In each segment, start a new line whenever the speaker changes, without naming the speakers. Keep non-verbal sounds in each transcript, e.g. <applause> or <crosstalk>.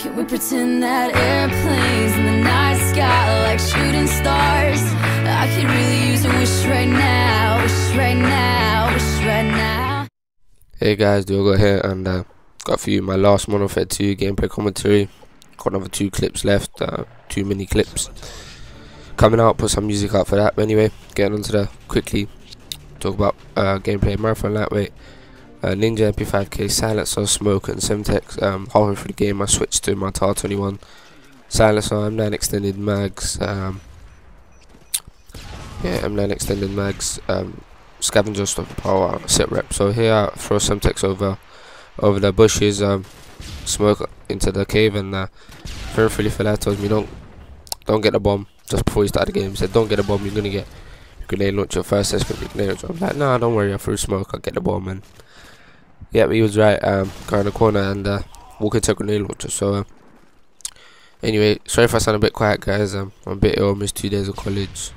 Can we pretend that airplanes in the night sky like shooting stars? I could really use a wish right now, wish right now, wish right now.
Hey guys, Diogo here, and uh, got for you my last Modern Warfare 2 gameplay commentary. Got another two clips left, uh, two mini clips coming out. Put some music out for that. But anyway, getting onto the quickly talk about uh, gameplay marathon lightweight. Uh, Ninja MP5K, Silencer, Smoke, and Semtex. Um, halfway through the game, I switched to my TAR 21 Silencer, M9 extended mags. Um, yeah, M9 extended mags. Um, scavenger stop power SitRep. So here, I throw Semtex over over the bushes. Um, smoke into the cave, and uh, for that told me don't don't get a bomb just before you start the game. He said don't get a bomb, you're gonna get grenade launcher first. That's gonna be grenade launcher. I'm like, nah, don't worry, I threw smoke. I'll get the bomb, and yeah, he was right. Um, got in the corner and uh, walk into a grenade launcher. So, uh, anyway, sorry if I sound a bit quiet, guys. Um, I'm a bit ill. Missed two days of college.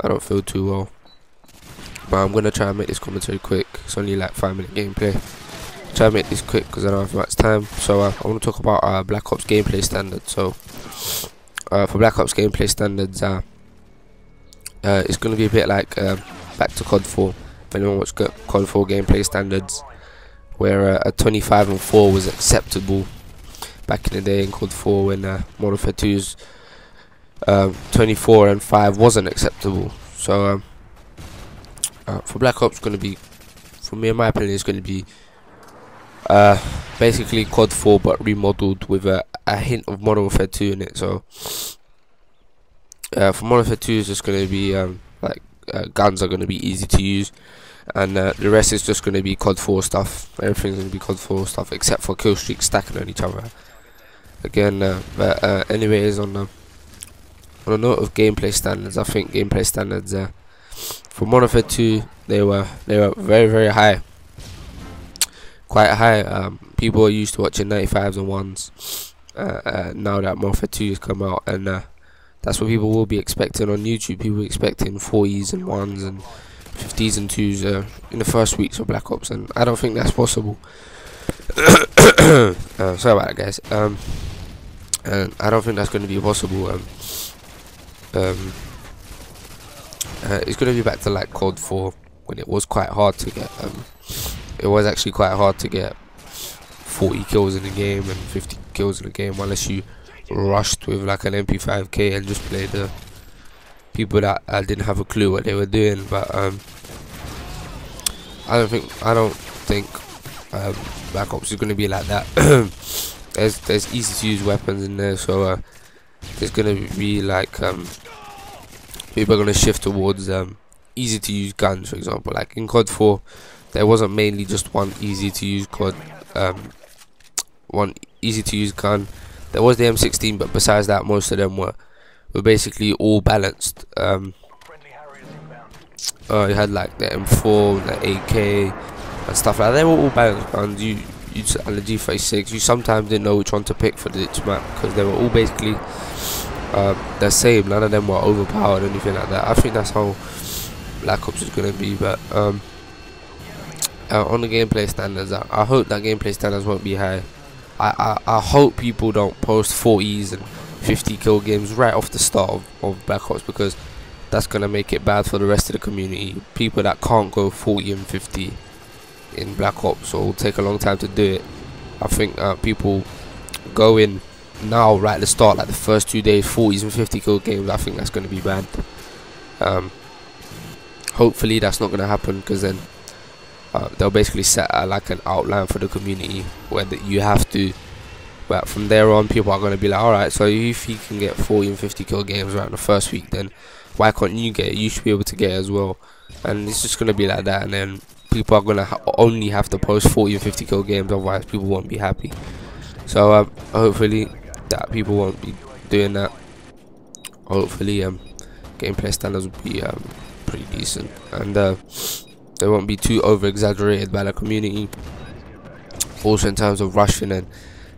I don't feel too well. But I'm gonna try and make this commentary quick. It's only like five minute gameplay. Try and make this quick because I don't have much time. So uh, I want to talk about uh, Black Ops gameplay standards. So uh, for Black Ops gameplay standards, uh, uh, it's gonna be a bit like uh, back to COD 4. If anyone watched COD 4 gameplay standards, where uh, a 25 and 4 was acceptable back in the day in COD 4 when uh, Modern Warfare 2's um, 24 and 5 wasn't acceptable. So um, uh, for Black Ops, going to be, for me in my opinion, it's going to be uh, basically COD 4 but remodeled with a, a hint of Modern Warfare 2 in it. So uh, for Modern Warfare 2, it's just going to be um, like uh, guns are going to be easy to use and uh, the rest is just going to be COD 4 stuff. Everything's going to be COD 4 stuff except for kill streak stacking on each other. Again, uh, but uh, anyways, on the on a note of gameplay standards, I think gameplay standards uh, for Warfare 2 they were they were very very high, quite high. Um, people are used to watching 95s and ones. Uh, uh, now that Warfare 2 has come out, and uh, that's what people will be expecting on YouTube. People expecting 4s and ones and 50s and 2s uh, in the first weeks of Black Ops, and I don't think that's possible. <coughs> uh, sorry about that, guys. Um, and I don't think that's going to be possible. Um, um, uh, it's going to be back to like COD 4 when it was quite hard to get. Um, it was actually quite hard to get 40 kills in the game and 50 kills in the game unless you rushed with like an MP5K and just played the people that uh, didn't have a clue what they were doing. But um, I don't think I don't think um, Black Ops is going to be like that. <clears throat> there's there's easy to use weapons in there, so uh, there's going to be like um, people are going to shift towards um, easy to use guns, for example. Like in COD 4, there wasn't mainly just one easy to use COD, um, one easy to use gun. There was the M16, but besides that, most of them were were basically all balanced. Um, uh, you had like the M4, the AK, and stuff like that. They were all balanced and You, you and the G36. You sometimes didn't know which one to pick for each map because they were all basically uh, the same. None of them were overpowered or anything like that. I think that's how Black Ops is gonna be. But um, uh, on the gameplay standards, I, I hope that gameplay standards won't be high. I, I, I hope people don't post 40s and 50 kill games right off the start of, of Black Ops because that's going to make it bad for the rest of the community. People that can't go 40 and 50 in Black Ops or will take a long time to do it. I think uh, people go in now right at the start, like the first two days, 40s and 50 kill games. I think that's going to be bad. Um, hopefully that's not going to happen because then uh, they'll basically set uh, like an outline for the community where the, you have to but from there on, people are going to be like, alright, so if he can get 40 and 50 kill games right in the first week, then why can't you get it? You should be able to get it as well. And it's just going to be like that. And then people are going to ha only have to post 40 and 50 kill games, otherwise, people won't be happy. So, um, hopefully, that people won't be doing that. Hopefully, um, gameplay standards will be um, pretty decent. And uh, they won't be too over exaggerated by the community. Also, in terms of rushing and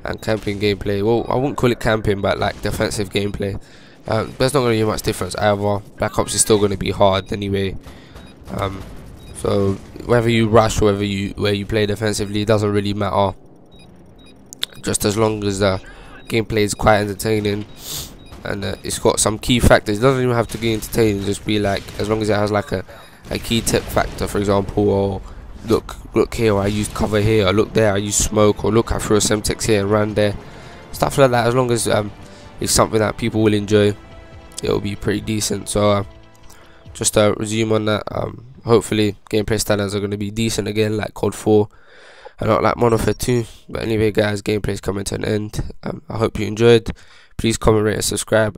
and camping gameplay. Well, I wouldn't call it camping, but like defensive gameplay. Um, there's not going to be much difference either. Black Ops is still going to be hard anyway. Um, so whether you rush whether you where you play defensively doesn't really matter. Just as long as the gameplay is quite entertaining and uh, it's got some key factors. It doesn't even have to be entertaining, just be like as long as it has like a, a key tip factor, for example, or look look here I used cover here, look there I used smoke, or look I threw a semtex here and ran there, stuff like that. As long as um, it's something that people will enjoy, it'll be pretty decent. So uh, just to resume on that, um, hopefully gameplay standards are going to be decent again, like COD 4 and not like Warfare 2. But anyway, guys, gameplay is coming to an end. Um, I hope you enjoyed. Please comment, rate, and subscribe.